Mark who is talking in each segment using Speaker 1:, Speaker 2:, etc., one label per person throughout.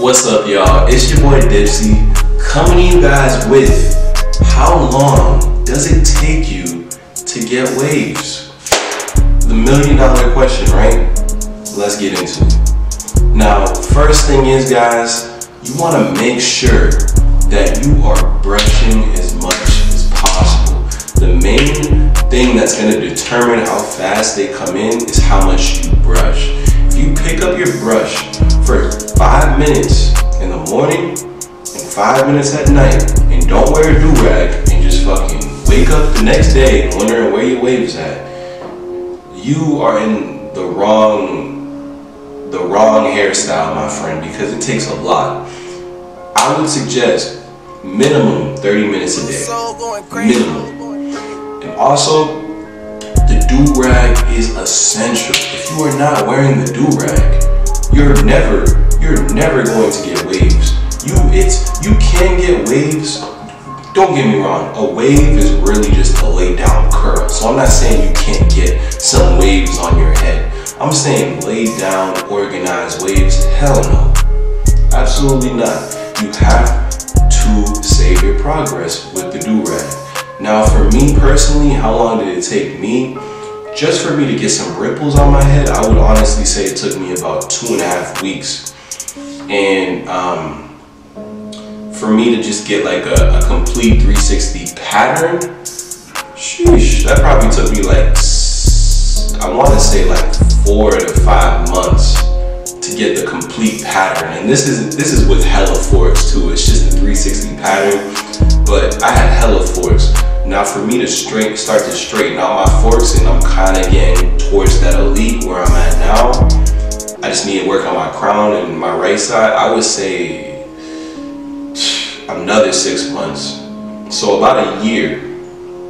Speaker 1: What's up, y'all? It's your boy Dipsey coming to you guys with how long does it take you to get waves? The million dollar question, right? Let's get into it. Now, first thing is, guys, you want to make sure that you are brushing as much as possible. The main thing that's going to determine how fast they come in is how much you brush. If you pick up your brush minutes in the morning and five minutes at night and don't wear a do-rag and just fucking wake up the next day wondering where your waves at, you are in the wrong the wrong hairstyle, my friend, because it takes a lot. I would suggest minimum 30 minutes a day. Minimum. And also, the do-rag is essential. If you are not wearing the do-rag, you're never, never going to get waves. You, it's, you can get waves. Don't get me wrong, a wave is really just a lay down curl. So I'm not saying you can't get some waves on your head. I'm saying lay down, organized waves. Hell no. Absolutely not. You have to save your progress with the do-rag. Now for me personally, how long did it take me? Just for me to get some ripples on my head, I would honestly say it took me about two and a half weeks. And um, for me to just get like a, a complete 360 pattern, sheesh, that probably took me like, I want to say like four to five months to get the complete pattern. And this is this is with hella forks too. It's just a 360 pattern, but I had hella forks. Now for me to straight start to straighten out my forks and I'm kind of getting towards that elite where I'm at now. I just need to work on my crown and my right side. I would say another six months. So about a year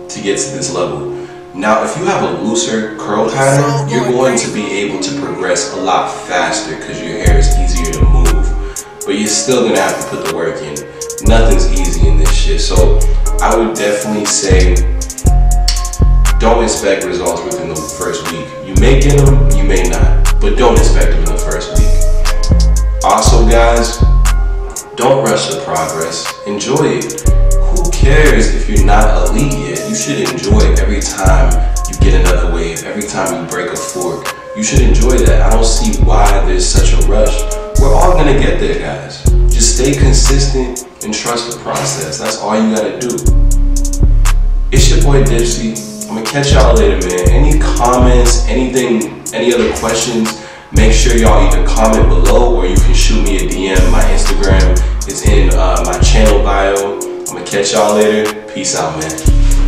Speaker 1: to get to this level. Now, if you have a looser curl pattern, you're going to be able to progress a lot faster because your hair is easier to move. But you're still gonna have to put the work in. Nothing's easy in this shit. So I would definitely say don't expect results within the first week. You may get them, you may not, but don't expect them in the first week. Also, guys, don't rush the progress. Enjoy it. Who cares if you're not elite yet? You should enjoy every time you get another wave, every time you break a fork. You should enjoy that. I don't see why there's such a rush. We're all gonna get there, guys. Just stay consistent and trust the process. That's all you gotta do. It's your boy Dipsey. I'm gonna catch y'all later, man. Any comments, anything, any other questions, make sure y'all either comment below or you can shoot me a DM. My Instagram is in uh, my channel bio. I'm gonna catch y'all later. Peace out, man.